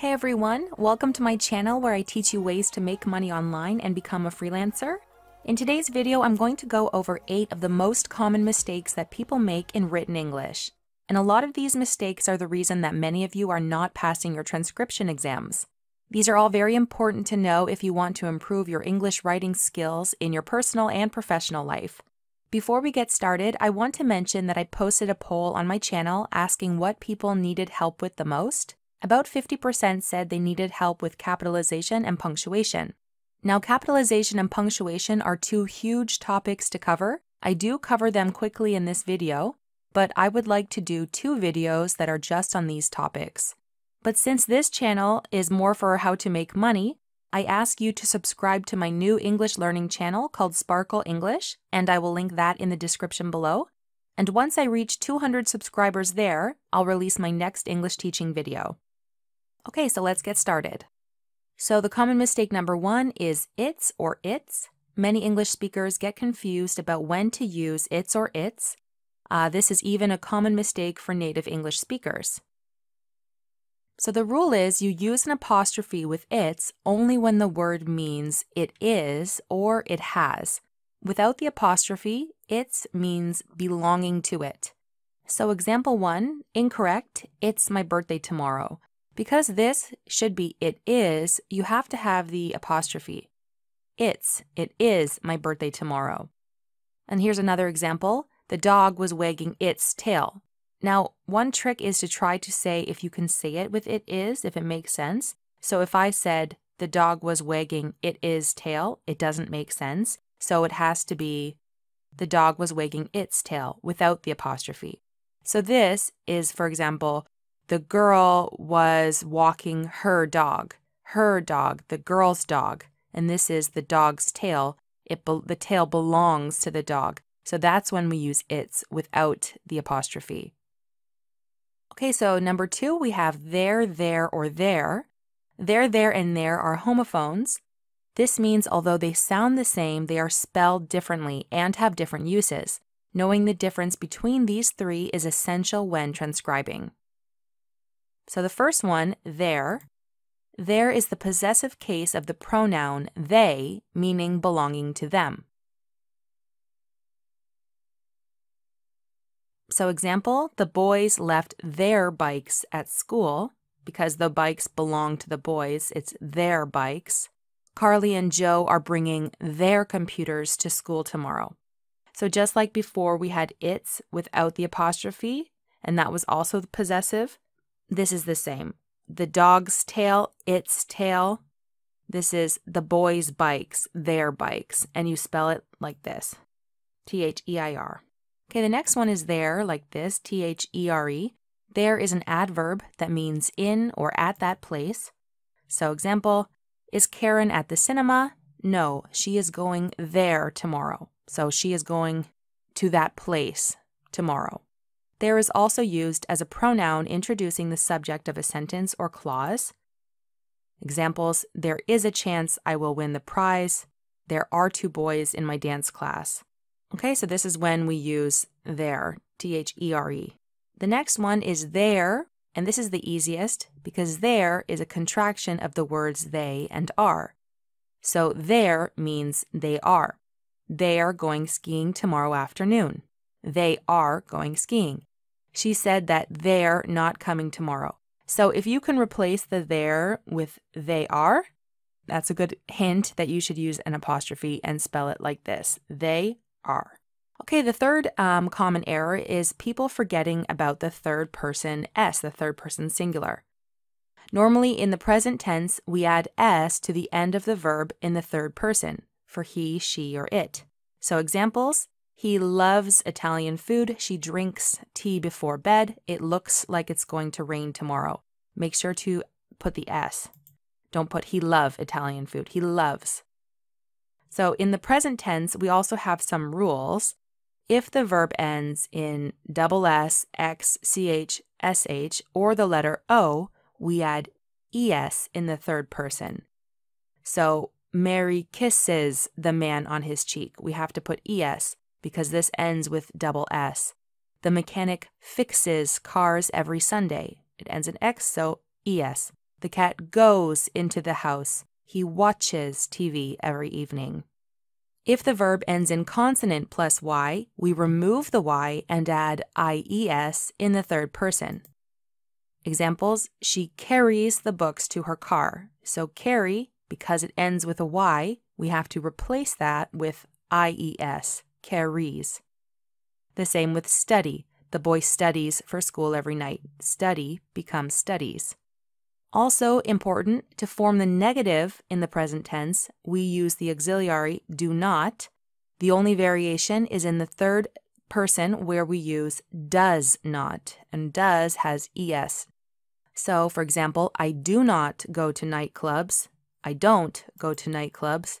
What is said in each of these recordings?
Hey everyone, welcome to my channel where I teach you ways to make money online and become a freelancer. In today's video, I'm going to go over 8 of the most common mistakes that people make in written English. And a lot of these mistakes are the reason that many of you are not passing your transcription exams. These are all very important to know if you want to improve your English writing skills in your personal and professional life. Before we get started, I want to mention that I posted a poll on my channel asking what people needed help with the most. About 50% said they needed help with capitalization and punctuation. Now, capitalization and punctuation are two huge topics to cover. I do cover them quickly in this video, but I would like to do two videos that are just on these topics. But since this channel is more for how to make money, I ask you to subscribe to my new English learning channel called Sparkle English, and I will link that in the description below. And once I reach 200 subscribers there, I'll release my next English teaching video. Okay, so let's get started. So the common mistake number one is it's or its. Many English speakers get confused about when to use it's or its. Uh, this is even a common mistake for native English speakers. So the rule is you use an apostrophe with its only when the word means it is or it has. Without the apostrophe, its means belonging to it. So example one, incorrect, it's my birthday tomorrow. Because this should be it is, you have to have the apostrophe. It's, it is my birthday tomorrow. And here's another example. The dog was wagging its tail. Now, one trick is to try to say if you can say it with it is, if it makes sense. So if I said the dog was wagging it is tail, it doesn't make sense. So it has to be the dog was wagging its tail without the apostrophe. So this is, for example, the girl was walking her dog, her dog, the girl's dog, and this is the dog's tail. It the tail belongs to the dog. So that's when we use its without the apostrophe. Okay, so number two, we have there, there, or there. There, there, and there are homophones. This means although they sound the same, they are spelled differently and have different uses. Knowing the difference between these three is essential when transcribing. So the first one, their, their is the possessive case of the pronoun they, meaning belonging to them. So, example, the boys left their bikes at school because the bikes belong to the boys, it's their bikes. Carly and Joe are bringing their computers to school tomorrow. So, just like before, we had its without the apostrophe, and that was also the possessive. This is the same. The dog's tail, its tail. This is the boys' bikes, their bikes, and you spell it like this T H E I R. Okay, the next one is there, like this, T H E R E. There is an adverb that means in or at that place. So, example, is Karen at the cinema? No, she is going there tomorrow. So, she is going to that place tomorrow. There is also used as a pronoun introducing the subject of a sentence or clause. Examples There is a chance I will win the prize. There are two boys in my dance class. Okay, so this is when we use there, T H E R E. The next one is they're, and this is the easiest because they're is a contraction of the words they and are. So they're means they are. They are going skiing tomorrow afternoon. They are going skiing. She said that they're not coming tomorrow. So if you can replace the they're with they are, that's a good hint that you should use an apostrophe and spell it like this they are. Okay, the third um, common error is people forgetting about the third person s, the third person singular. Normally, in the present tense, we add s to the end of the verb in the third person for he, she, or it. So, examples he loves Italian food. She drinks tea before bed. It looks like it's going to rain tomorrow. Make sure to put the s. Don't put he love Italian food. He loves. So in the present tense, we also have some rules. If the verb ends in double S, X, CH, SH, or the letter O, we add ES in the third person. So Mary kisses the man on his cheek. We have to put ES because this ends with double S. The mechanic fixes cars every Sunday. It ends in X, so ES. The cat goes into the house. He watches TV every evening. If the verb ends in consonant plus y, we remove the y and add ies in the third person. Examples She carries the books to her car. So carry, because it ends with a y, we have to replace that with ies, carries. The same with study. The boy studies for school every night. Study becomes studies. Also important, to form the negative in the present tense, we use the auxiliary do not. The only variation is in the third person where we use does not, and does has es. So, for example, I do not go to nightclubs. I don't go to nightclubs.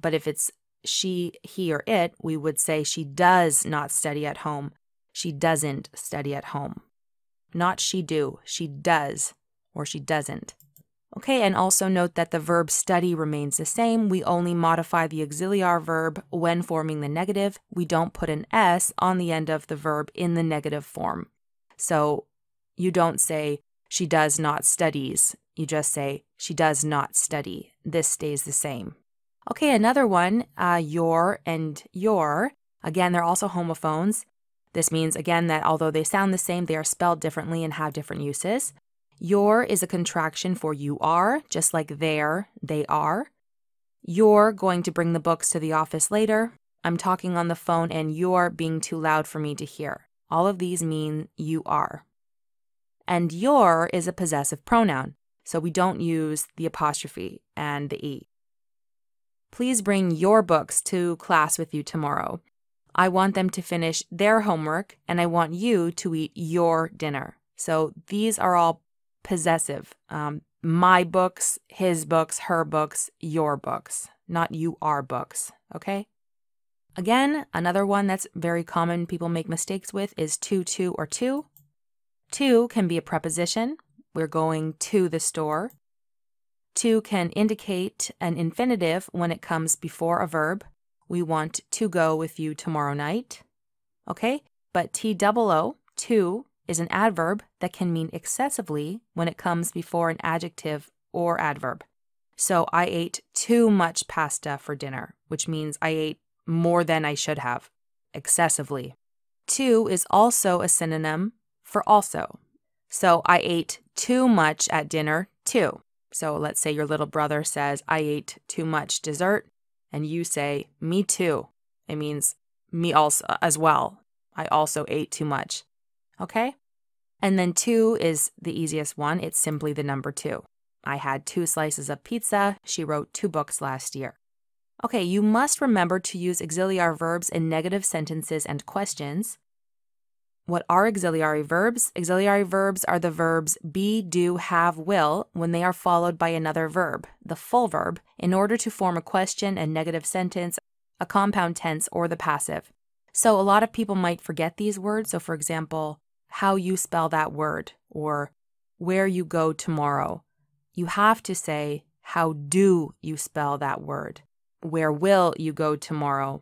But if it's she, he, or it, we would say she does not study at home. She doesn't study at home. Not she do, she does or she doesn't. Okay, and also note that the verb study remains the same. We only modify the auxiliary verb when forming the negative. We don't put an S on the end of the verb in the negative form. So you don't say, she does not studies. You just say, she does not study. This stays the same. Okay, another one, uh, your and you're. Again, they're also homophones. This means, again, that although they sound the same, they are spelled differently and have different uses. You're is a contraction for you are, just like there, they are. You're going to bring the books to the office later. I'm talking on the phone and you're being too loud for me to hear. All of these mean you are. And your is a possessive pronoun, so we don't use the apostrophe and the E. Please bring your books to class with you tomorrow. I want them to finish their homework and I want you to eat your dinner. So these are all possessive. Um, my books, his books, her books, your books, not you are books, okay? Again, another one that's very common people make mistakes with is to, too, or two. To can be a preposition. We're going to the store. To can indicate an infinitive when it comes before a verb. We want to go with you tomorrow night. Okay? But T double O, too, is an adverb that can mean excessively when it comes before an adjective or adverb. So I ate too much pasta for dinner, which means I ate more than I should have, excessively. Too is also a synonym for also. So I ate too much at dinner, too. So let's say your little brother says, I ate too much dessert, and you say, Me too. It means me also uh, as well. I also ate too much. Okay? And then two is the easiest one. It's simply the number two. I had two slices of pizza. She wrote two books last year. Okay, you must remember to use auxiliary verbs in negative sentences and questions. What are auxiliary verbs? Auxiliary verbs are the verbs be, do, have, will when they are followed by another verb, the full verb, in order to form a question, a negative sentence, a compound tense, or the passive. So a lot of people might forget these words. So, for example, how you spell that word or where you go tomorrow. You have to say, how do you spell that word? Where will you go tomorrow?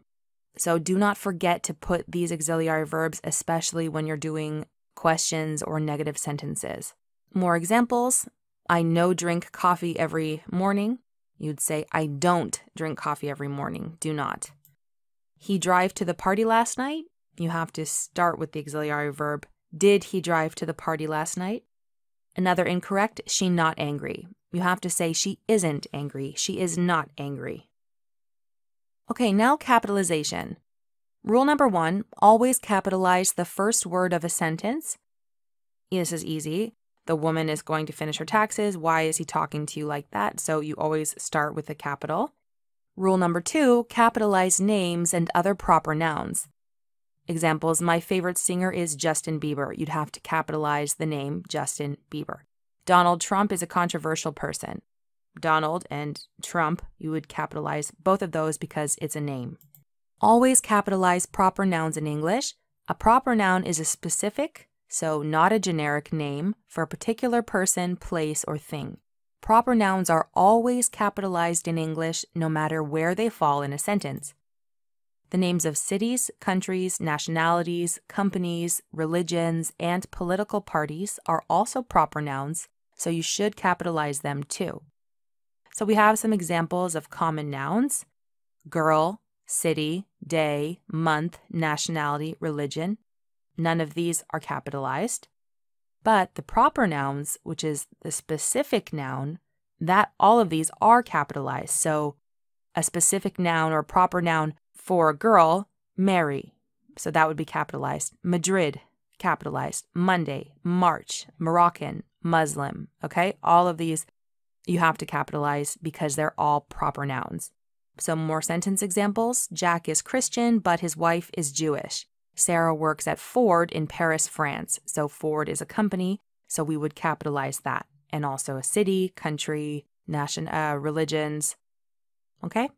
So do not forget to put these auxiliary verbs, especially when you're doing questions or negative sentences. More examples I no drink coffee every morning. You'd say, I don't drink coffee every morning. Do not. He drive to the party last night. You have to start with the auxiliary verb did he drive to the party last night? Another incorrect, she not angry. You have to say she isn't angry. She is not angry. Okay, now capitalization. Rule number one always capitalize the first word of a sentence. This is easy. The woman is going to finish her taxes. Why is he talking to you like that? So you always start with a capital. Rule number two capitalize names and other proper nouns. Examples My favorite singer is Justin Bieber. You'd have to capitalize the name Justin Bieber. Donald Trump is a controversial person. Donald and Trump, you would capitalize both of those because it's a name. Always capitalize proper nouns in English. A proper noun is a specific, so not a generic name, for a particular person, place, or thing. Proper nouns are always capitalized in English no matter where they fall in a sentence. The names of cities, countries, nationalities, companies, religions, and political parties are also proper nouns, so you should capitalize them too. So we have some examples of common nouns girl, city, day, month, nationality, religion. None of these are capitalized. But the proper nouns, which is the specific noun, that all of these are capitalized. So a specific noun or proper noun for a girl, Mary. So that would be capitalized. Madrid, capitalized. Monday, March, Moroccan, Muslim. Okay. All of these you have to capitalize because they're all proper nouns. Some more sentence examples Jack is Christian, but his wife is Jewish. Sarah works at Ford in Paris, France. So Ford is a company, so we would capitalize that. And also a city, country, nation, uh, religions. Okay?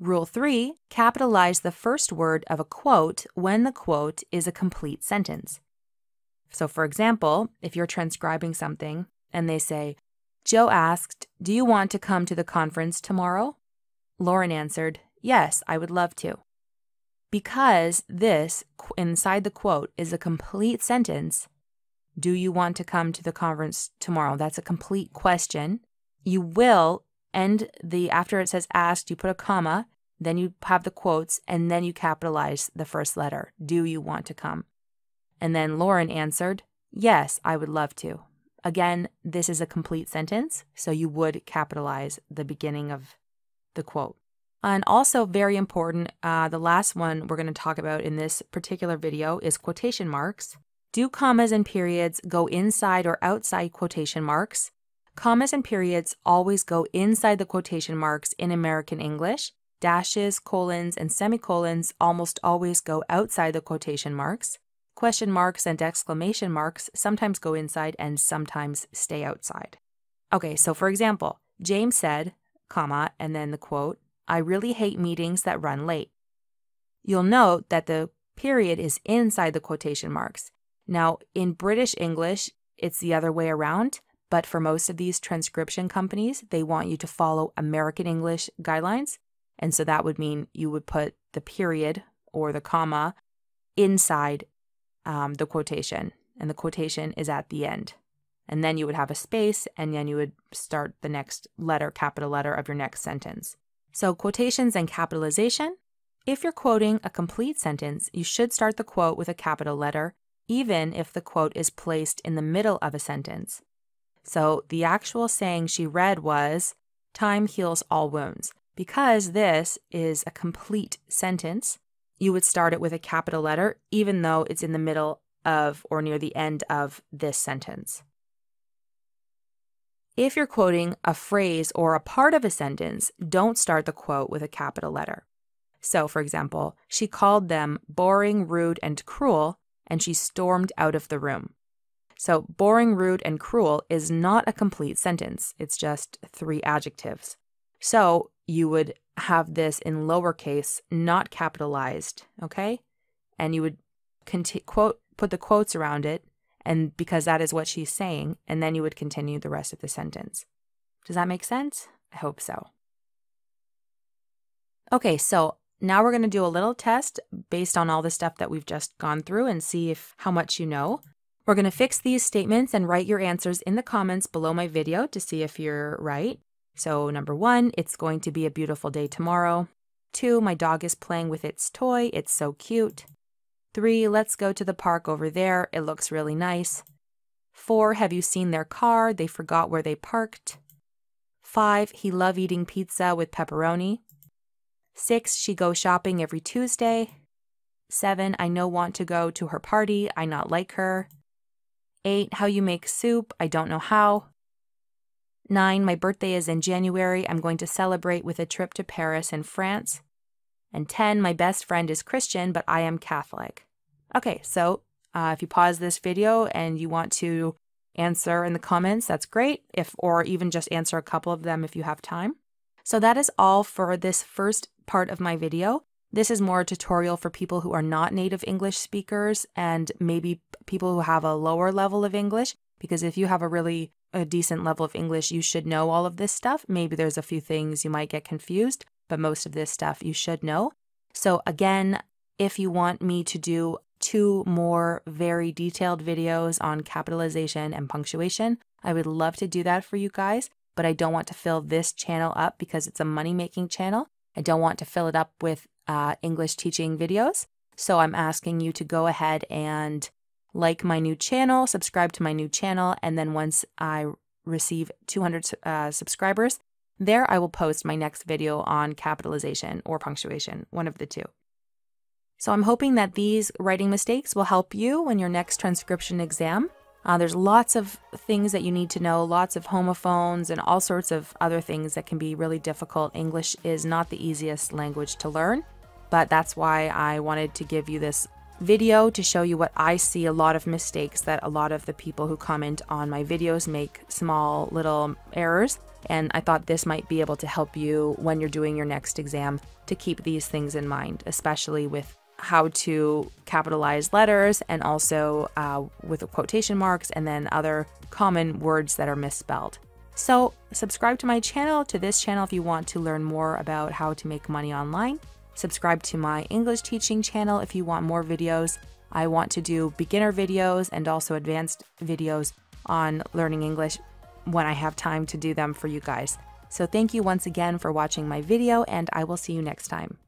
Rule three capitalize the first word of a quote when the quote is a complete sentence. So, for example, if you're transcribing something and they say, Joe asked, Do you want to come to the conference tomorrow? Lauren answered, Yes, I would love to. Because this, inside the quote, is a complete sentence, Do you want to come to the conference tomorrow? That's a complete question. You will end the, after it says asked, you put a comma, then you have the quotes, and then you capitalize the first letter. Do you want to come? And then Lauren answered, Yes, I would love to. Again, this is a complete sentence, so you would capitalize the beginning of the quote. And also, very important, uh, the last one we're going to talk about in this particular video is quotation marks. Do commas and periods go inside or outside quotation marks? Commas and periods always go inside the quotation marks in American English. Dashes, colons, and semicolons almost always go outside the quotation marks. Question marks and exclamation marks sometimes go inside and sometimes stay outside. Okay, so for example, James said, comma, and then the quote, I really hate meetings that run late. You'll note that the period is inside the quotation marks. Now, in British English, it's the other way around, but for most of these transcription companies, they want you to follow American English guidelines. And so that would mean you would put the period or the comma inside um, the quotation, and the quotation is at the end. And then you would have a space, and then you would start the next letter, capital letter of your next sentence. So, quotations and capitalization. If you're quoting a complete sentence, you should start the quote with a capital letter, even if the quote is placed in the middle of a sentence. So, the actual saying she read was, Time heals all wounds. Because this is a complete sentence, you would start it with a capital letter, even though it's in the middle of or near the end of this sentence. If you're quoting a phrase or a part of a sentence, don't start the quote with a capital letter. So, for example, she called them boring, rude, and cruel, and she stormed out of the room. So, boring, rude, and cruel is not a complete sentence, it's just three adjectives. So, you would have this in lowercase, not capitalized, okay? And you would quote put the quotes around it and because that is what she's saying, and then you would continue the rest of the sentence. Does that make sense? I hope so. Okay, so now we're going to do a little test based on all the stuff that we've just gone through and see if how much you know. We're going to fix these statements and write your answers in the comments below my video to see if you're right. So, number one, it's going to be a beautiful day tomorrow. Two, my dog is playing with its toy. It's so cute. Three, let's go to the park over there. It looks really nice. Four, have you seen their car? They forgot where they parked. Five, he love eating pizza with pepperoni. Six, she go shopping every Tuesday. Seven, I no want to go to her party. I not like her. Eight, how you make soup. I don't know how. Nine, my birthday is in January. I'm going to celebrate with a trip to Paris and France. And 10, my best friend is Christian, but I am Catholic. Okay, so uh, if you pause this video and you want to answer in the comments, that's great. If or even just answer a couple of them if you have time. So that is all for this first part of my video. This is more a tutorial for people who are not native English speakers and maybe people who have a lower level of English because if you have a really a decent level of English, you should know all of this stuff. Maybe there's a few things you might get confused, but most of this stuff you should know. So, again, if you want me to do two more very detailed videos on capitalization and punctuation, I would love to do that for you guys, but I don't want to fill this channel up because it's a money making channel. I don't want to fill it up with uh, English teaching videos. So I'm asking you to go ahead and like my new channel, subscribe to my new channel, and then once I receive 200 uh, subscribers, there I will post my next video on capitalization or punctuation, one of the two. So I'm hoping that these writing mistakes will help you in your next transcription exam. Uh, there's lots of things that you need to know, lots of homophones and all sorts of other things that can be really difficult. English is not the easiest language to learn, but that's why I wanted to give you this video to show you what I see a lot of mistakes that a lot of the people who comment on my videos make small little errors. And I thought this might be able to help you when you're doing your next exam to keep these things in mind, especially with how to capitalize letters and also uh, with quotation marks and then other common words that are misspelled. So, subscribe to my channel, to this channel, if you want to learn more about how to make money online. Subscribe to my English teaching channel if you want more videos. I want to do beginner videos and also advanced videos on learning English when I have time to do them for you guys. So thank you once again for watching my video and I will see you next time.